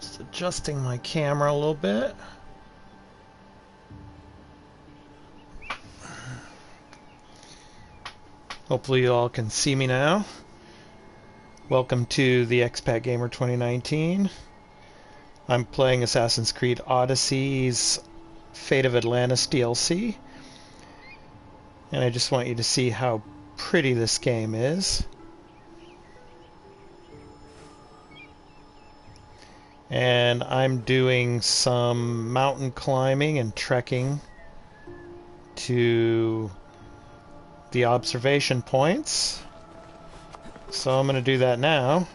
Just adjusting my camera a little bit. Hopefully you all can see me now. Welcome to the Expat Gamer 2019. I'm playing Assassin's Creed Odyssey's Fate of Atlantis DLC. And I just want you to see how pretty this game is. And I'm doing some mountain climbing and trekking to the observation points. So I'm going to do that now.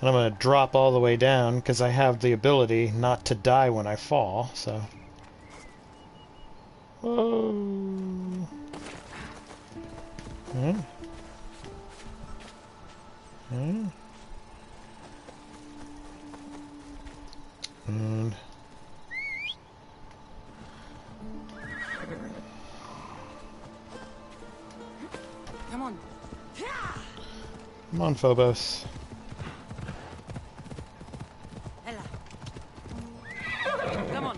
And I'm going to drop all the way down because I have the ability not to die when I fall, so... Whoa. Hmm. Hmm. And... Come on. Come on, Phobos. Come on.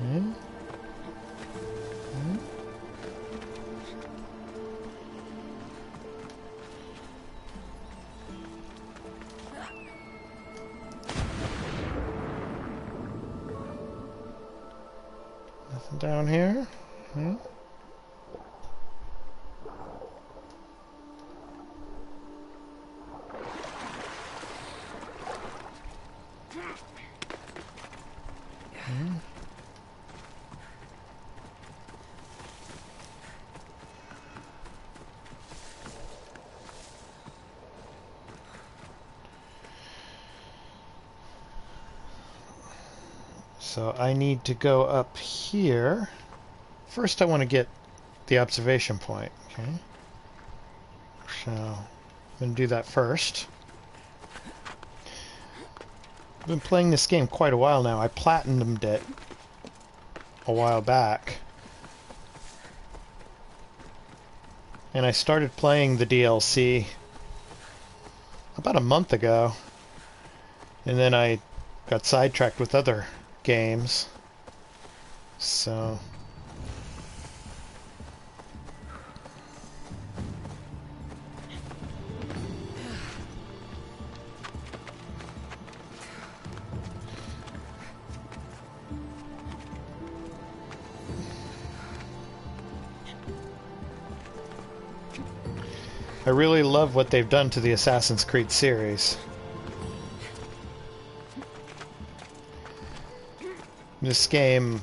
Hmm? Down here? Hmm? So I need to go up here. First I want to get the observation point, okay? So I'm going to do that first. I've been playing this game quite a while now. I platinumed it a while back. And I started playing the DLC about a month ago. And then I got sidetracked with other games. So... I really love what they've done to the Assassin's Creed series. This game,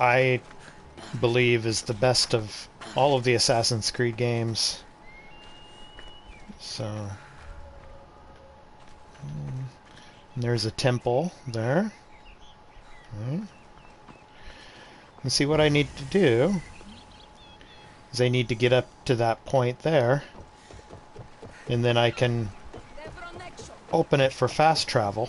I believe, is the best of all of the Assassin's Creed games. So... mm, There's a temple there. Okay. And see what I need to do is I need to get up to that point there and then I can open it for fast travel.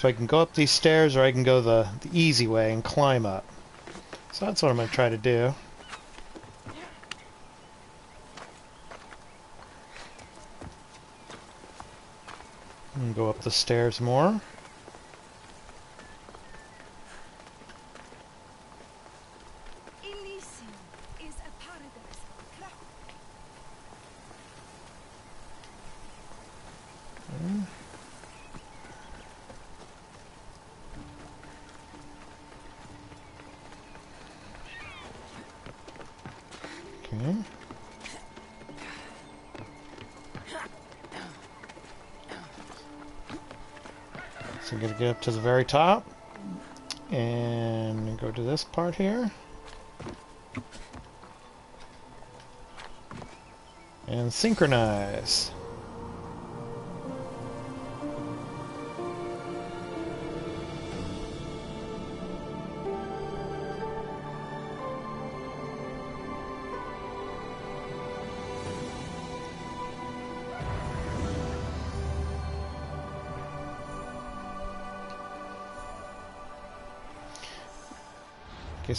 So I can go up these stairs or I can go the, the easy way and climb up. So that's what I'm going to try to do. And go up the stairs more. Elysium is a paradise. Cra- Okay. Get up to the very top and go to this part here. And synchronize.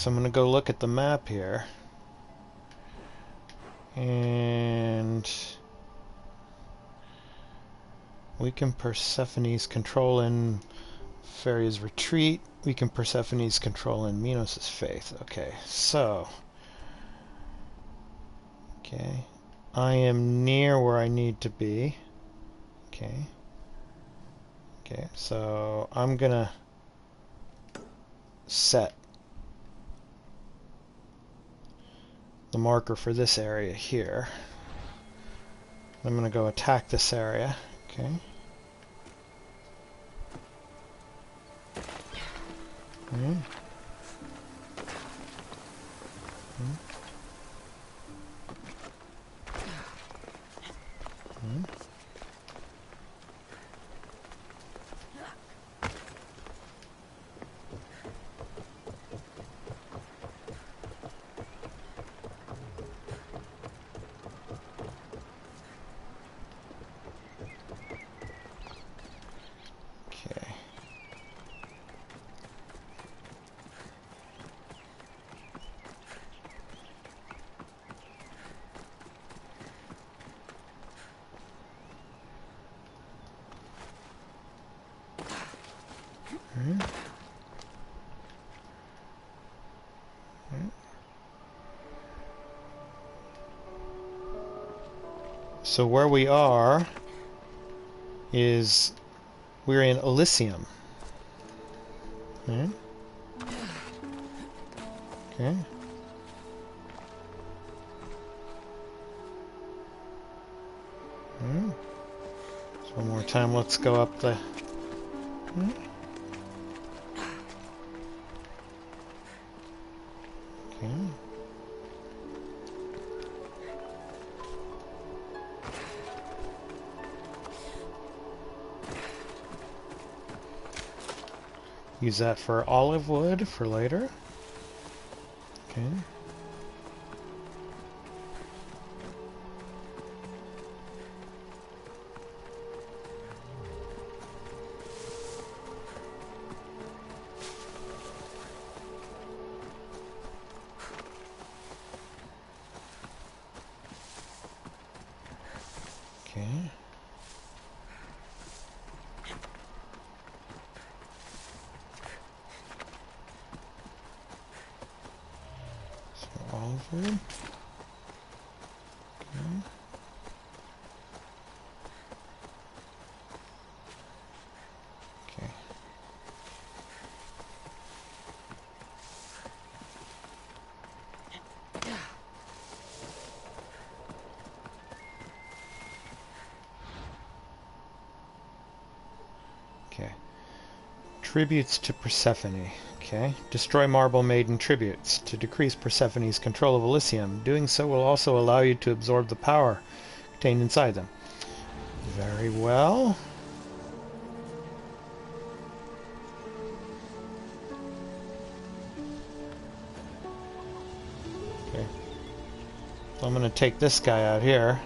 So I'm going to go look at the map here. And we can Persephone's control in Feria's retreat. We can Persephone's control in Minos' faith. Okay, so okay, I am near where I need to be. Okay. Okay, so I'm gonna set the marker for this area here. I'm going to go attack this area. Okay. Hmm. Alright. Alright. So where we are is we're in Elysium. Okay. Okay. Hmm. So one more time, let's go up the. Use that for olive wood for later. Okay. Olive. Okay. Okay. Okay. Tributes to Persephone. Okay. Destroy Marble Maiden tributes to decrease Persephone's control of Elysium. Doing so will also allow you to absorb the power contained inside them. Very well. Okay. So I'm going to take this guy out here.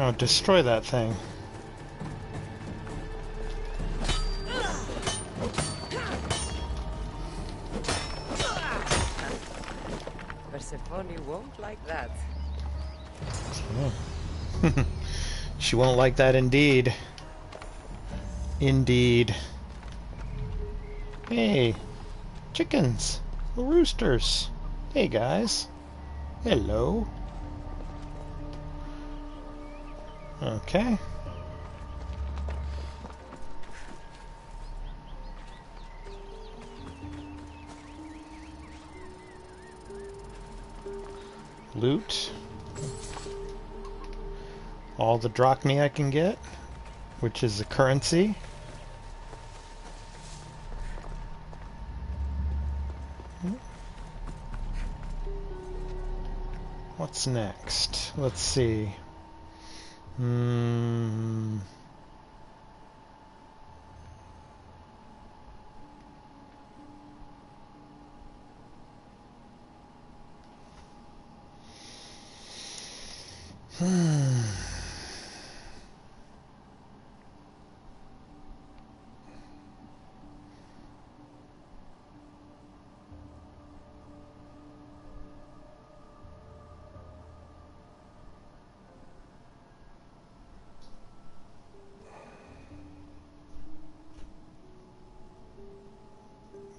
Oh, destroy that thing. She won't like that indeed. Indeed. Hey, chickens, roosters. Hey guys. Hello. Okay. Loot. All the drachmae I can get, which is the currency. What's next? Let's see. Hmm. Hmm.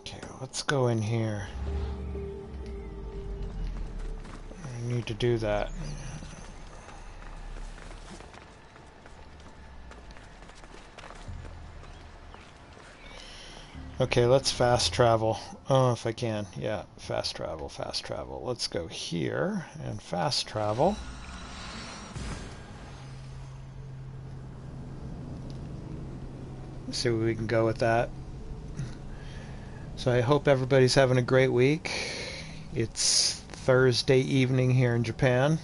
Okay, let's go in here. I need to do that. Okay, let's fast travel. Oh, if I can. Yeah, fast travel, fast travel. Let's go here and fast travel. See where we can go with that. So I hope everybody's having a great week. It's Thursday evening here in Japan.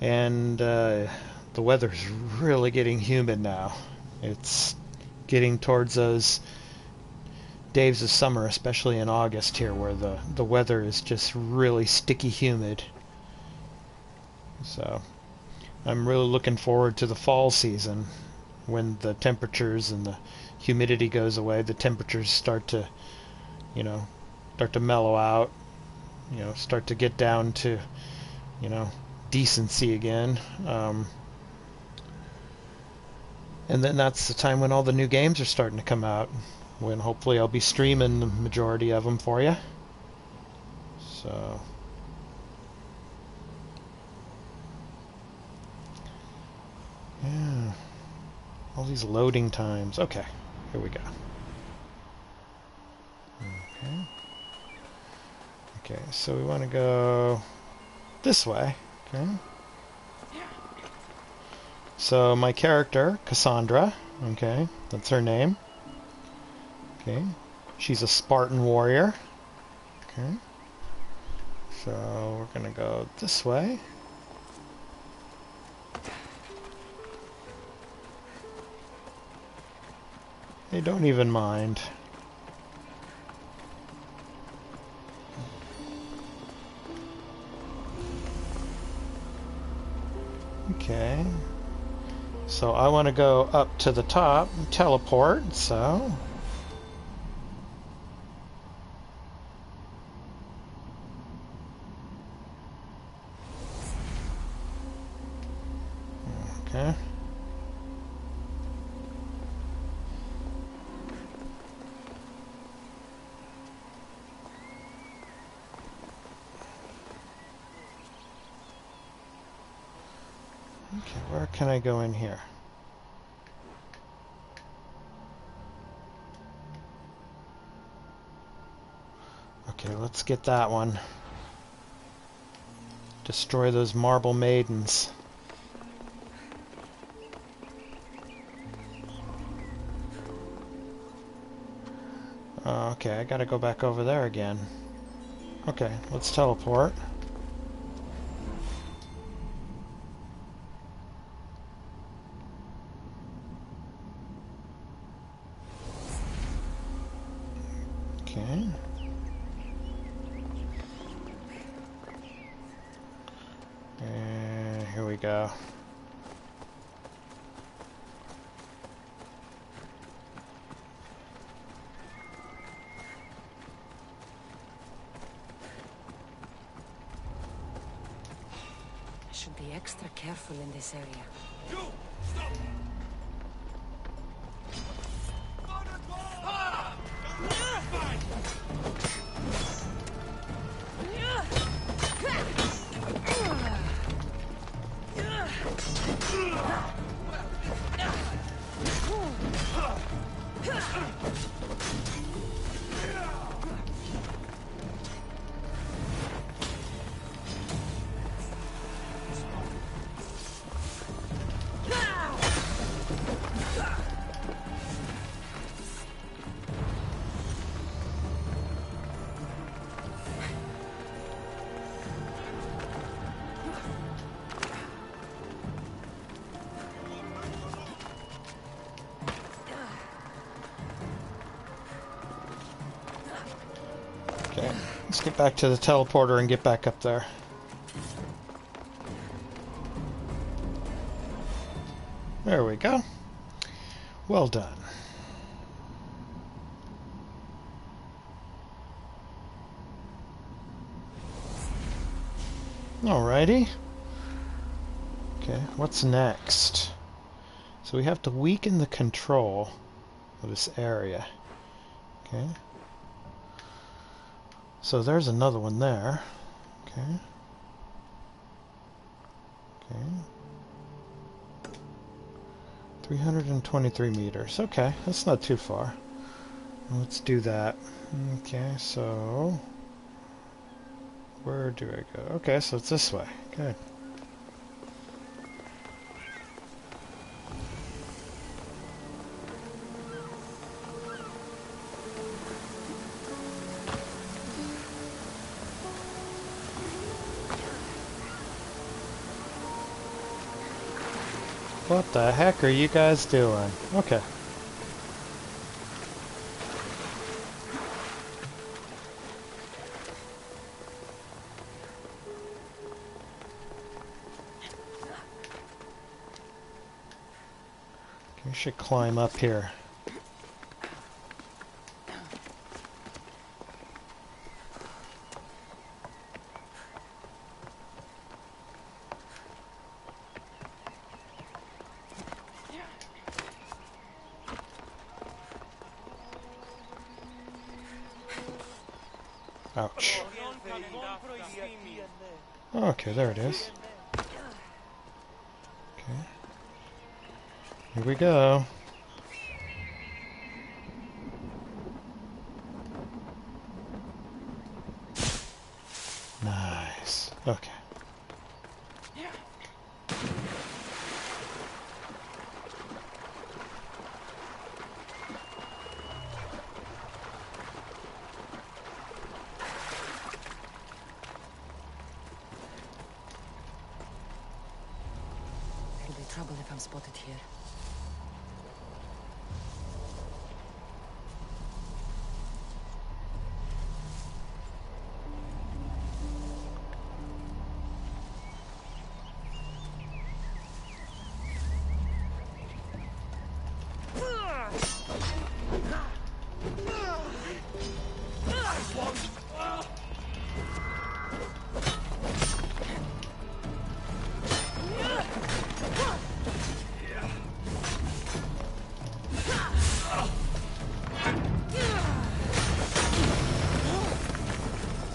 And uh, the weather's really getting humid now. It's getting towards those days of summer, especially in August here, where the, the weather is just really sticky humid. So I'm really looking forward to the fall season when the temperatures and the humidity goes away, the temperatures start to, you know, start to mellow out, you know, start to get down to, you know, decency again. Um, and then that's the time when all the new games are starting to come out, when hopefully I'll be streaming the majority of them for you. So. Yeah. All these loading times. Okay, here we go. Okay. Okay, so we want to go this way. Okay. So my character, Cassandra, okay, that's her name. Okay. She's a Spartan warrior. Okay. So we're going to go this way. They don't even mind. So I want to go up to the top and teleport, so... Okay. Okay, where can I go in here? Okay, let's get that one. Destroy those marble maidens. Okay, I gotta go back over there again. Okay, let's teleport. Okay. And here we go. I should be extra this area. Okay, get back to the teleporter and get back up there. There we go. Well done. Alrighty. Okay, what's next? So we have to weaken the control of this area. Okay. So there's another one there. Okay. Okay. 323 meters. Okay, that's not too far. Let's do that. Okay, so... Where do I go? Okay, so it's this way. Good. What the heck are you guys doing? Okay. You should climb up here.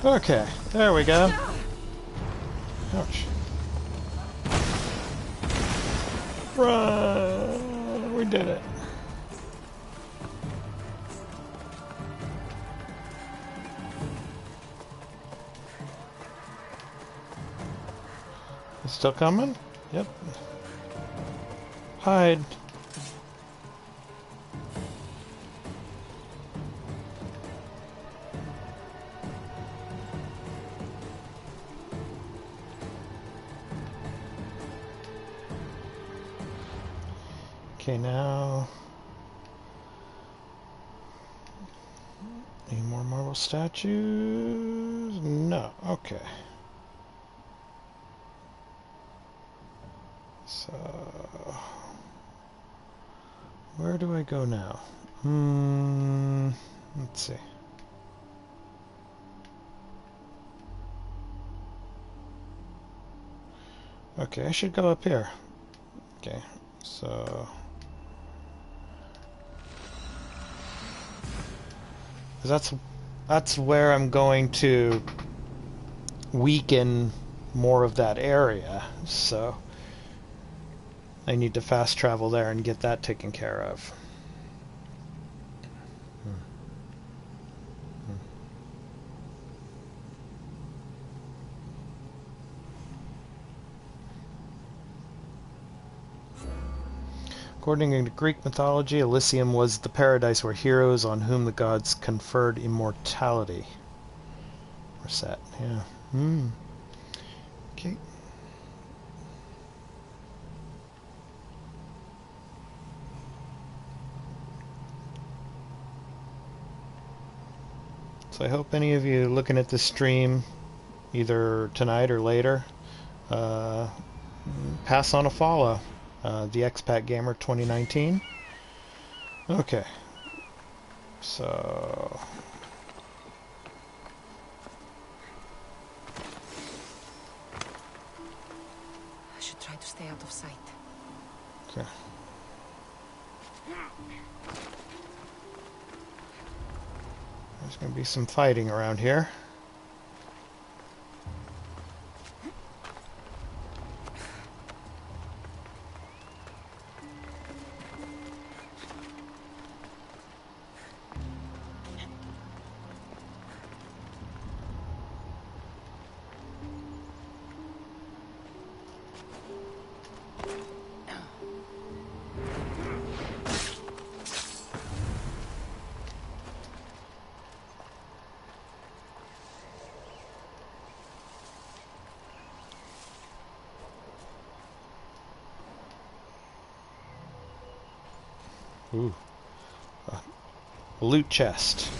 Okay, there we go. Ouch. Run! We did it. It's still coming? Yep. Hide. Okay, now. Any more marble statues? No. Okay. So, where do I go now? Hmm, let's see. Okay, I should go up here. Okay, so... that's that's where I'm going to weaken more of that area. So I need to fast travel there and get that taken care of. According to Greek mythology, Elysium was the paradise where heroes on whom the gods conferred immortality were set. Yeah. Hmm. Okay. So I hope any of you looking at this stream, either tonight or later, uh, pass on a follow uh, the Expat Gamer 2019. Okay. So... I should try to stay out of sight. Okay. There's going to be some fighting around here. Loot chest.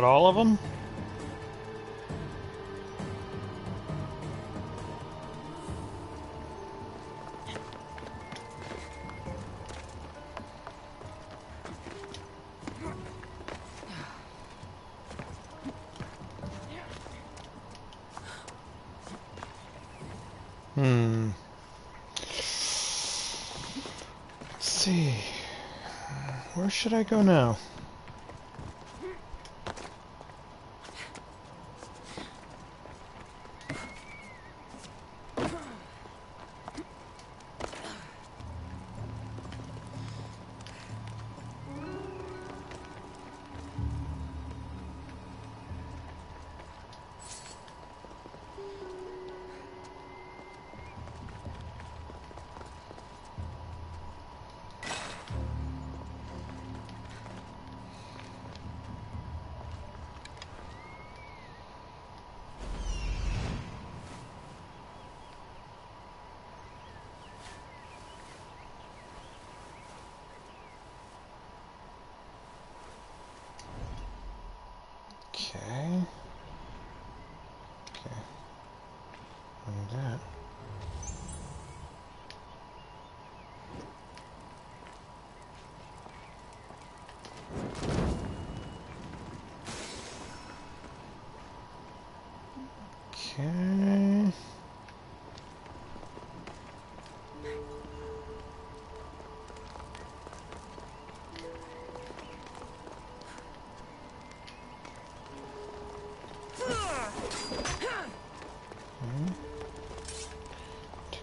That all of them? Hmm. See. Where should I go now?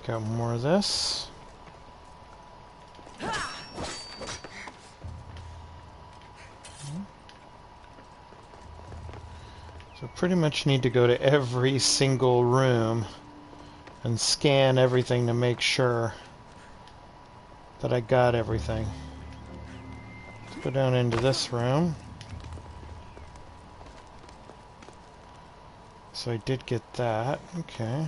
Out more of this. So pretty much need to go to every single room and scan everything to make sure that I got everything. Let's go down into this room. So I did get that. Okay.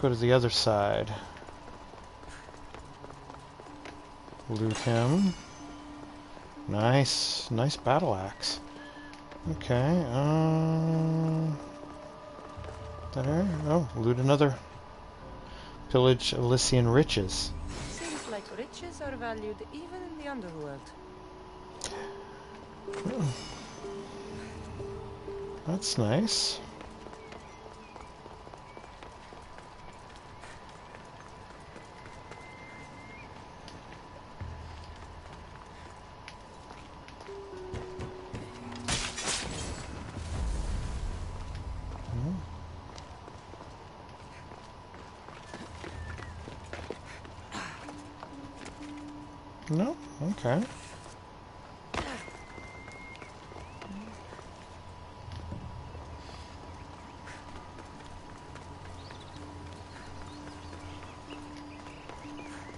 Go to the other side. Loot him. Nice, nice battle axe. Okay, uh... There, oh, loot another. Pillage Elysian riches. Seems like riches are valued even in the underworld. That's nice. Hmm. No, okay.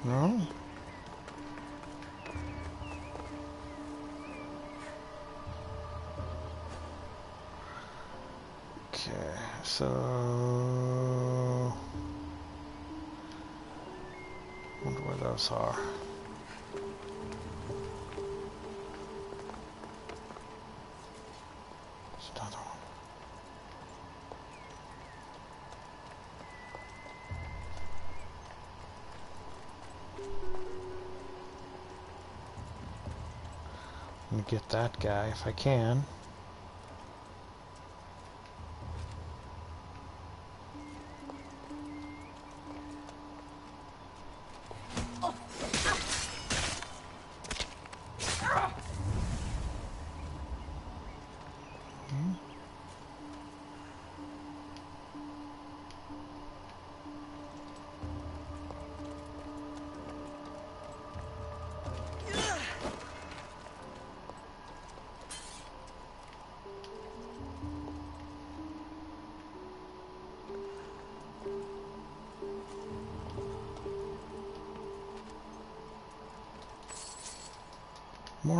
No. Okay, so wonder where those are. Get that guy if I can.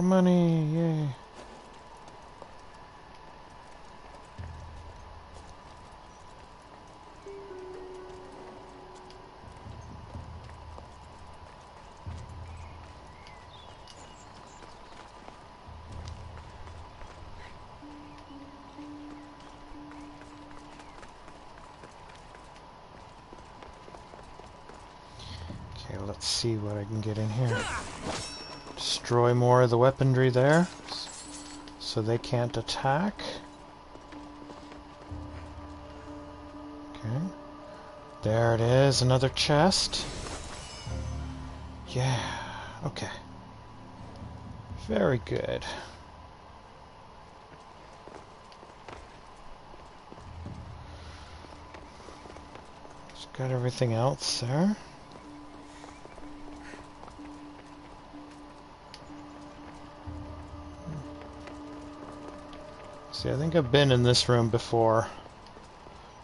More money, yay. Okay, let's see what I can get in here. Destroy more of the weaponry there, so they can't attack. Okay. There it is, another chest. Yeah, okay. Very good. Just got everything else there. See, I think I've been in this room before.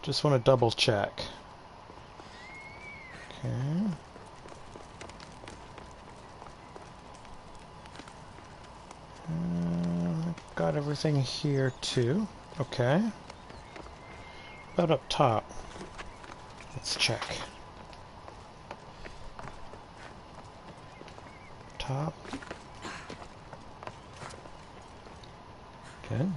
Just want to double check. Okay. Uh, got everything here too. Okay. About up top. Let's check. Top. Okay.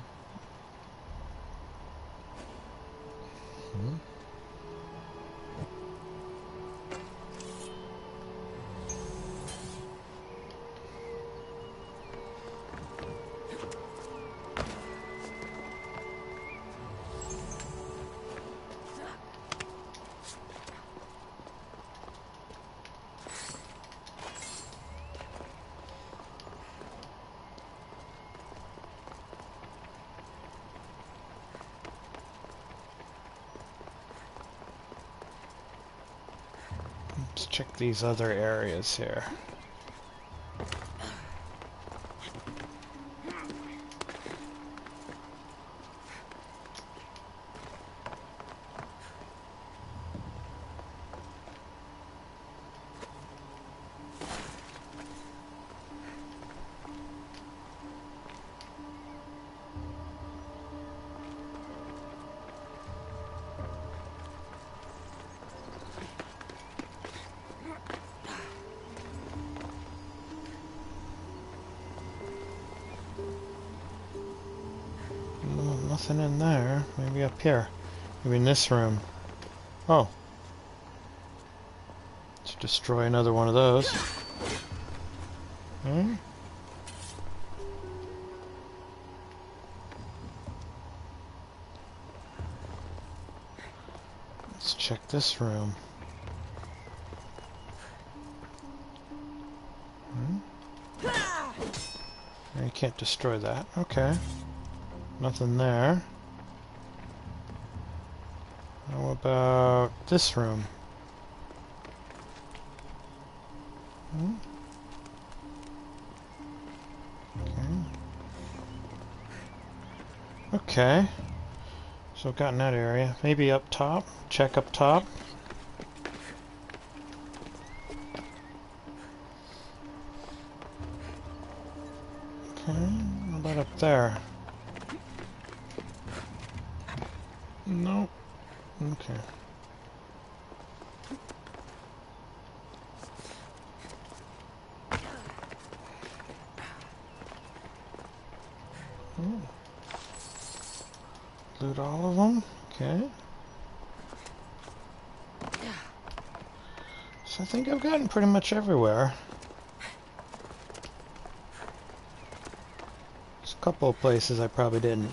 These other areas here. Nothing in there. Maybe up here. Maybe in this room. Oh. Let's destroy another one of those. Hmm? Let's check this room. Hmm? You can't destroy that. Okay. Nothing there. How about this room? Hmm? Okay. Okay. So I've gotten that area. Maybe up top. Check up top. Okay. What about up there? Nope. Okay. Oh. Loot all of them. Okay. So I think I've gotten pretty much everywhere. There's a couple of places I probably didn't.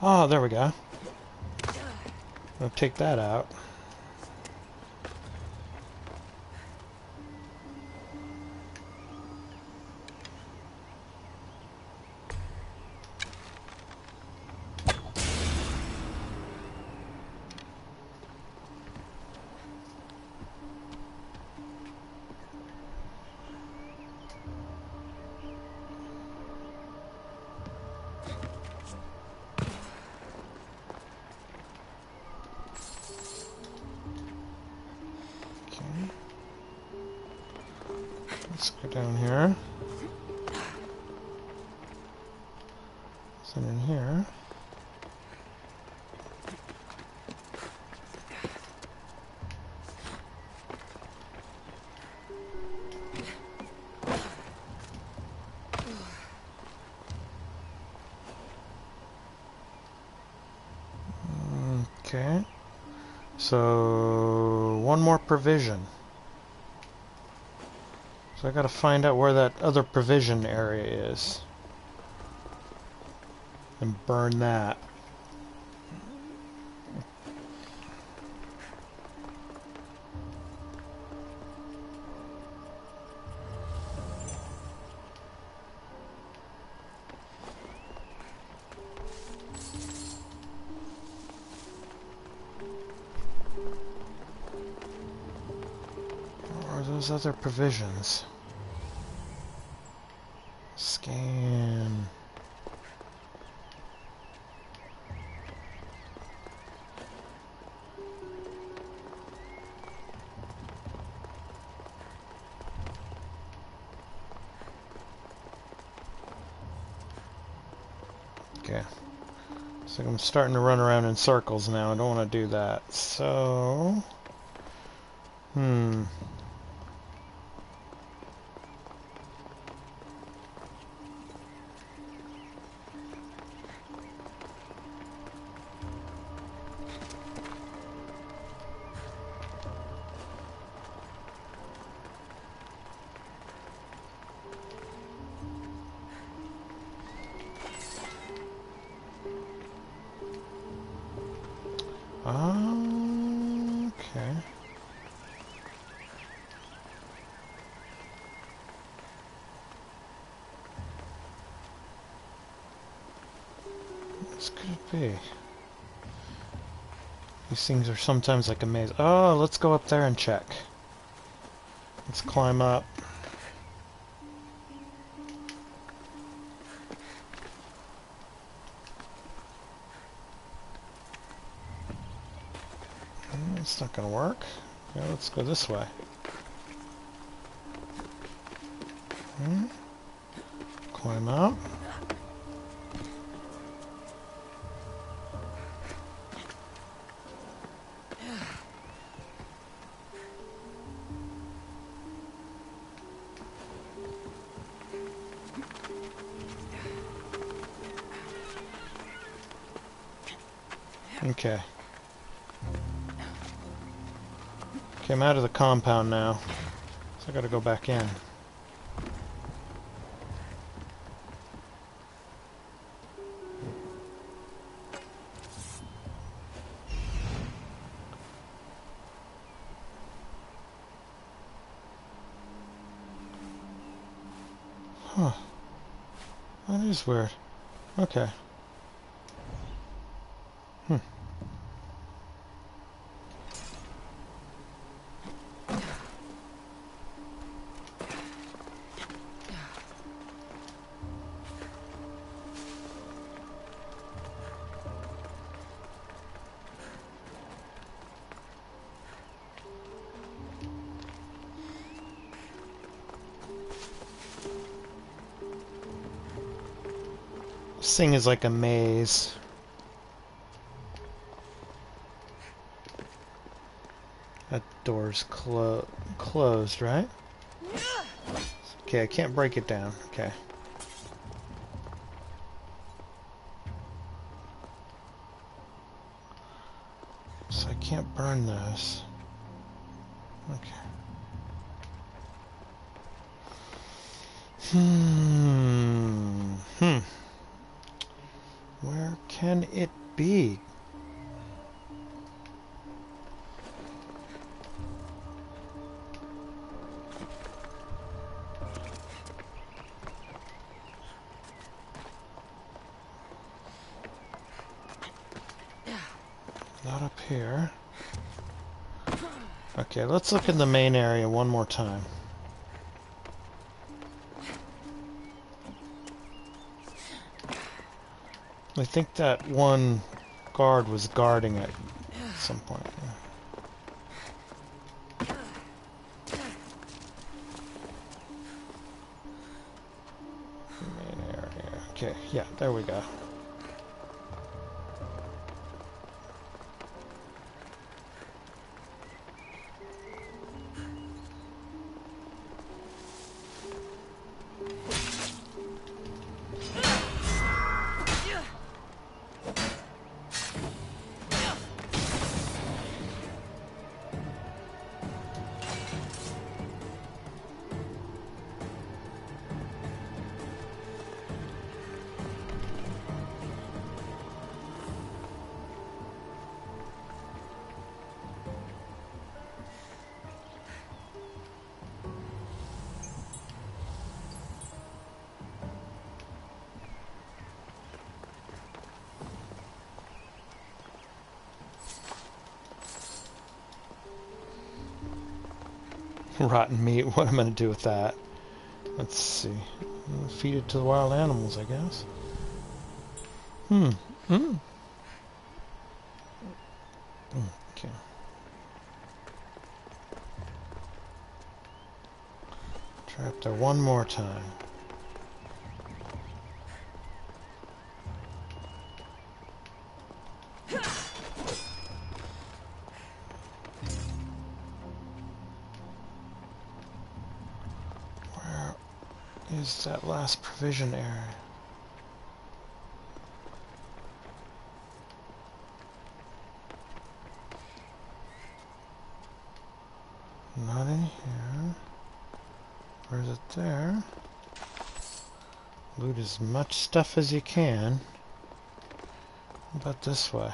Oh, there we go. I'll take that out. provision. So I gotta find out where that other provision area is. And burn that. Those other provisions? Scan. Okay. So I'm starting to run around in circles now. I don't want to do that. So... Hmm. Things are sometimes like a maze. Oh, let's go up there and check. Let's climb up. Mm, It's not gonna work. Yeah, let's go this way. Hmm. Climb up. Okay. Okay, I'm out of the compound now. So I gotta go back in. Huh. That is weird. Okay. This thing is like a maze. That door's clo closed, right? Okay, I can't break it down. Okay. So I can't burn those. Okay. Hmm. Hmm. Where can it be? Not up here. Okay, let's look in the main area one more time. I think that one guard was guarding it at some point. Main area. Okay, yeah, there we go. Rotten meat. What am I going to do with that? Let's see. Feed it to the wild animals, I guess. Hmm. Hmm. Okay. Trap there one more time. Provision error. Not in here. Is it there? Loot as much stuff as you can. About this way.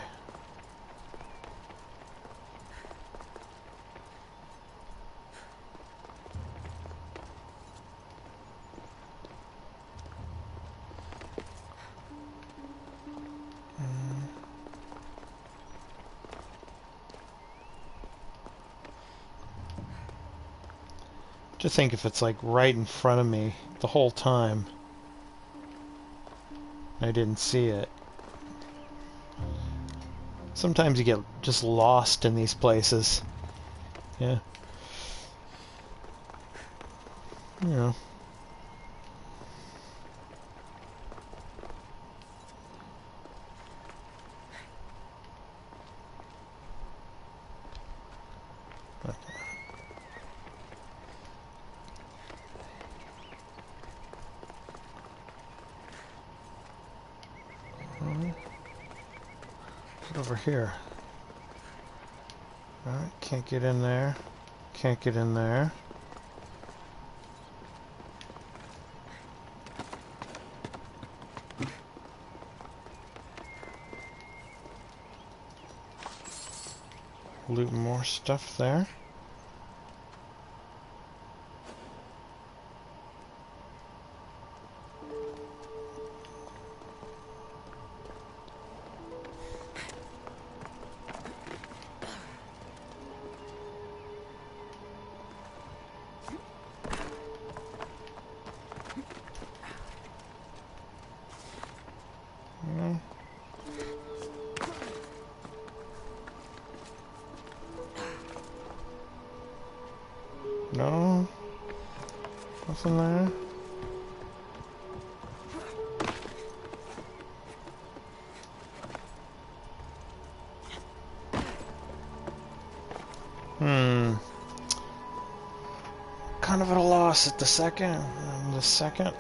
To think if it's like right in front of me the whole time. I didn't see it. Sometimes you get just lost in these places. Yeah. You know. Get over here. Alright, can't get in there. Can't get in there. Loot more stuff there. Of at the second. The second.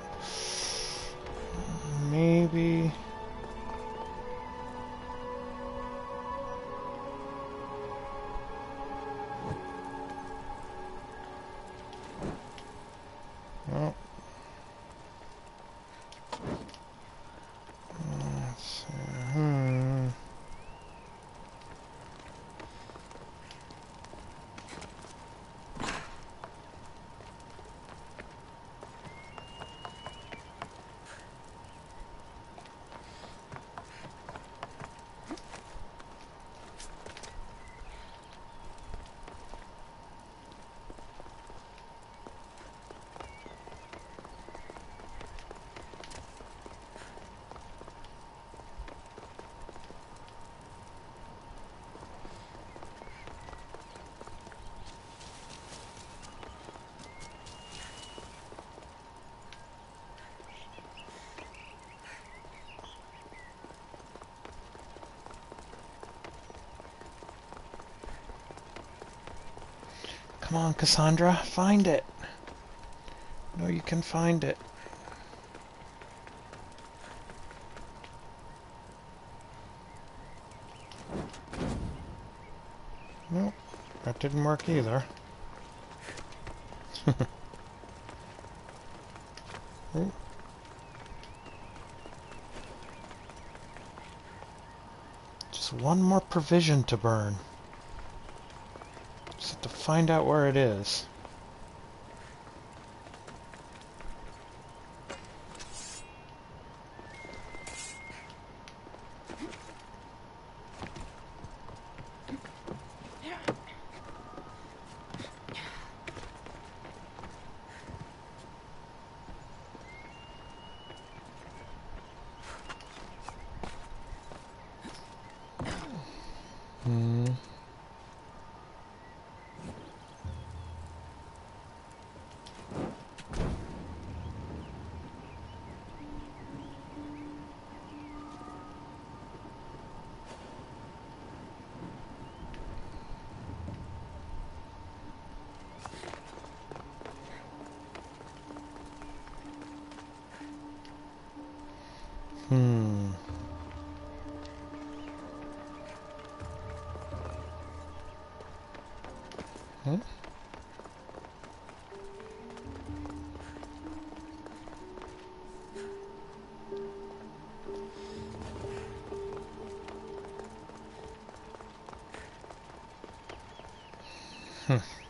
Maybe. Kassandra, find it. No, you can find it. Nope, that didn't work either. Oh. Just one more provision to burn. Find out where it is. Okay.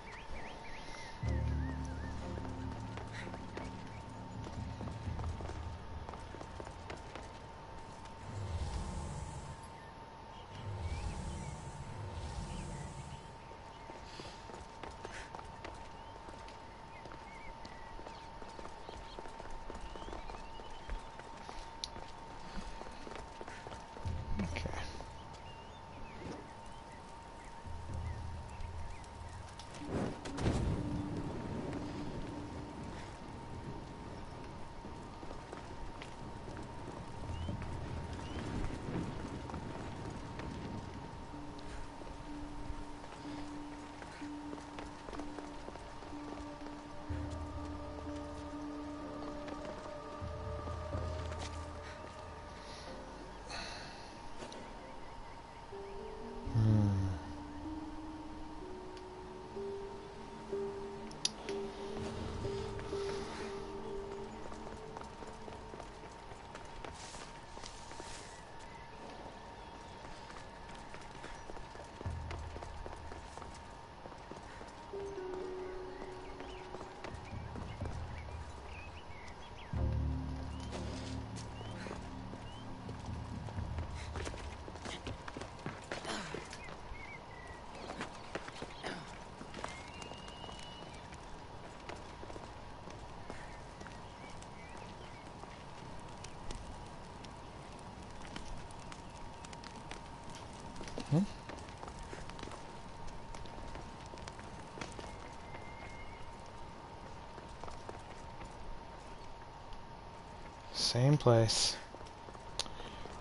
Same place.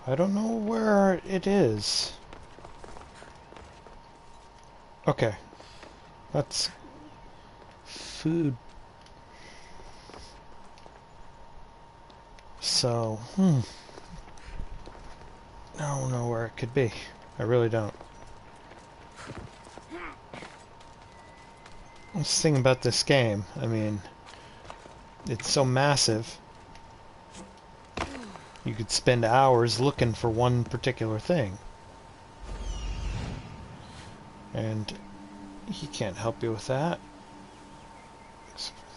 I don't know where it is. Okay. That's food. So, hmm. I don't know where it could be. I really don't. That's the thing about this game. I mean, it's so massive. You could spend hours looking for one particular thing. And he can't help you with that.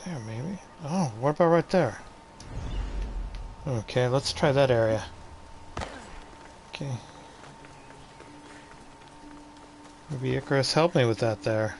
There, maybe. Oh, what about right there? Okay, let's try that area. Okay. Maybe Ikaros helped me with that there.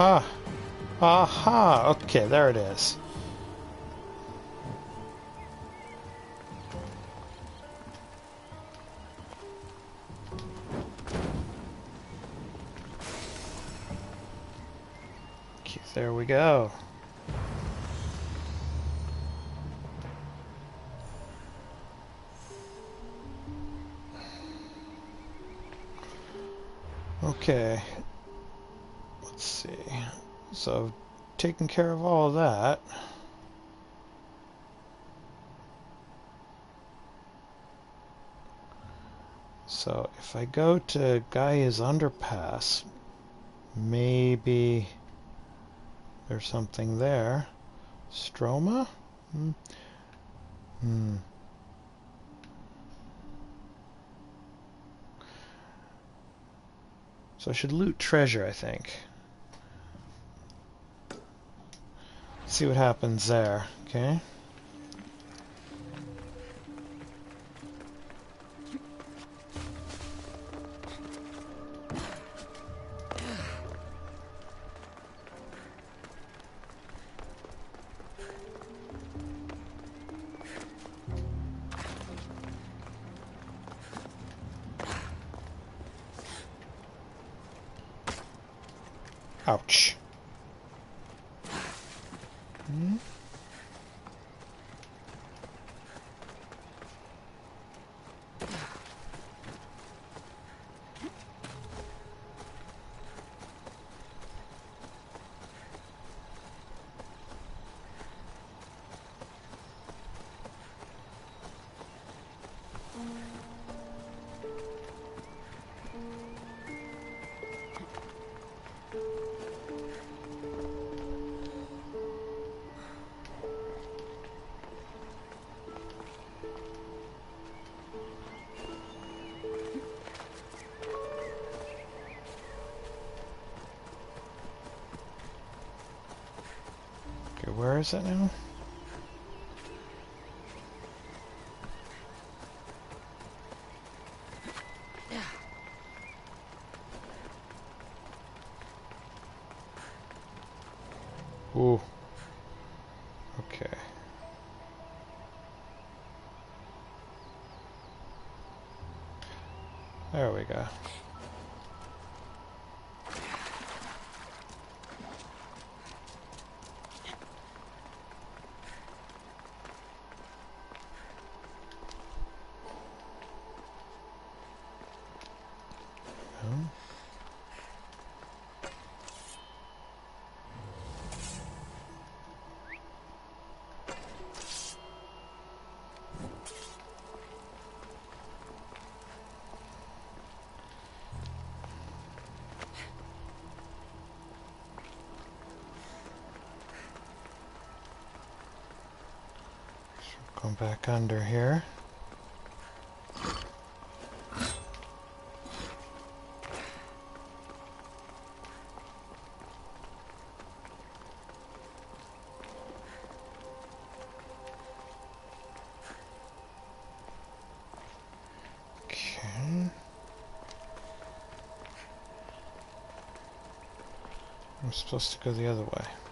Aha. Aha. Okay, there it is. Okay, there we go. Okay. So, taking care of all of that. So, if I go to Gaia's Underpass, maybe there's something there. Stroma? Hmm. Hmm. So I should loot treasure, I think. See what happens there, okay? Is it now? Ooh. Okay. There we go. Um, Go back under here. I'm supposed to go the other way.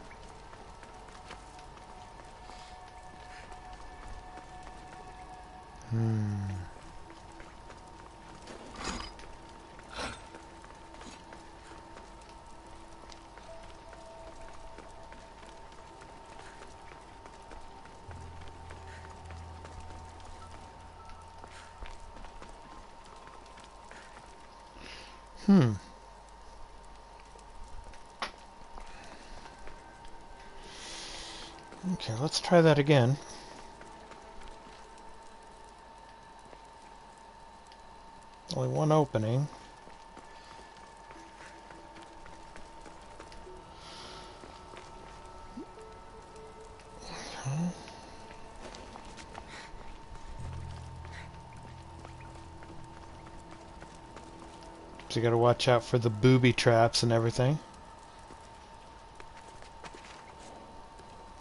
Try that again. Only one opening. So you gotta watch out for the booby traps and everything.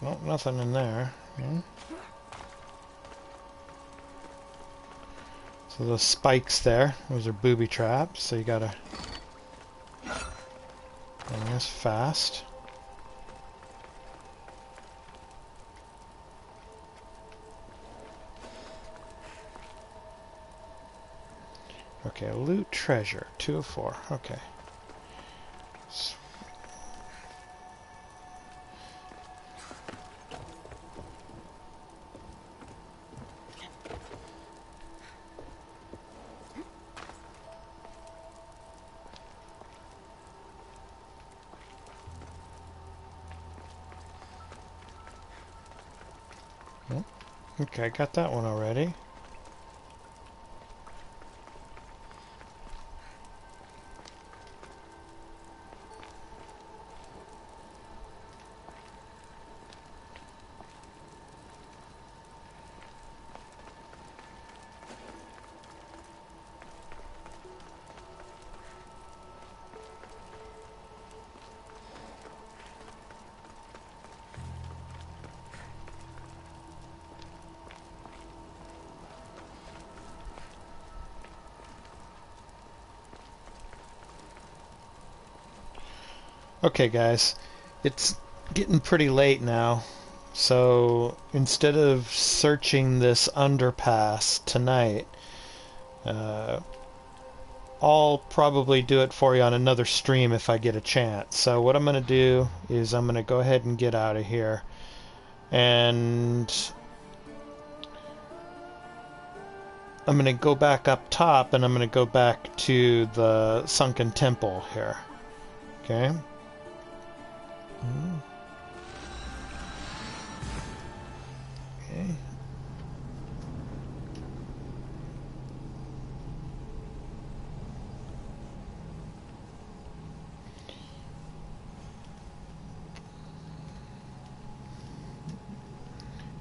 Nope, nothing in there. Hmm. So those spikes there, those are booby traps, so you gotta bring this fast. Okay, loot treasure, two of four, okay. I got that one already. Okay, guys, it's getting pretty late now, so instead of searching this underpass tonight, uh, I'll probably do it for you on another stream if I get a chance. So what I'm going to do is I'm going to go ahead and get out of here. And I'm going to go back up top and I'm going to go back to the sunken temple here. Okay. Okay.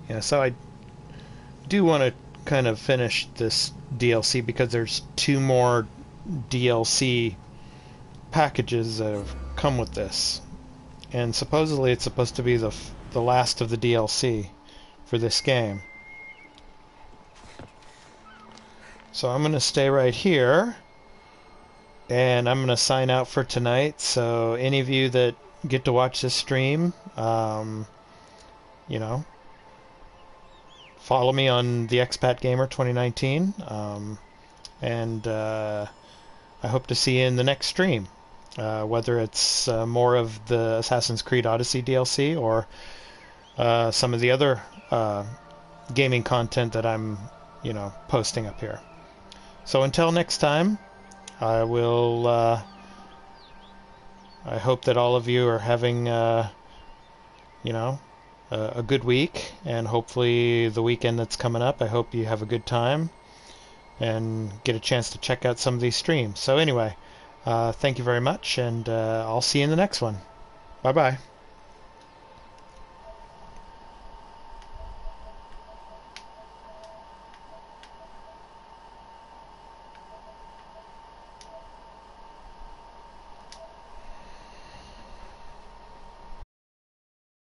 Yeah, so I do want to kind of finish this DLC because there's two more DLC packages that have come with this. And supposedly it's supposed to be the the last of the DLC for this game. So I'm going to stay right here and I'm going to sign out for tonight. So any of you that get to watch this stream, um, you know, follow me on the Expat Gamer 2019, um, and uh, I hope to see you in the next stream. Uh, whether it's uh, more of the Assassin's Creed Odyssey DLC or uh, some of the other uh, gaming content that I'm, you know, posting up here. So until next time, I will. Uh, I hope that all of you are having, you know, a, a good week, and hopefully the weekend that's coming up, I hope you have a good time and get a chance to check out some of these streams. So anyway, uh, thank you very much, and uh, I'll see you in the next one. Bye bye.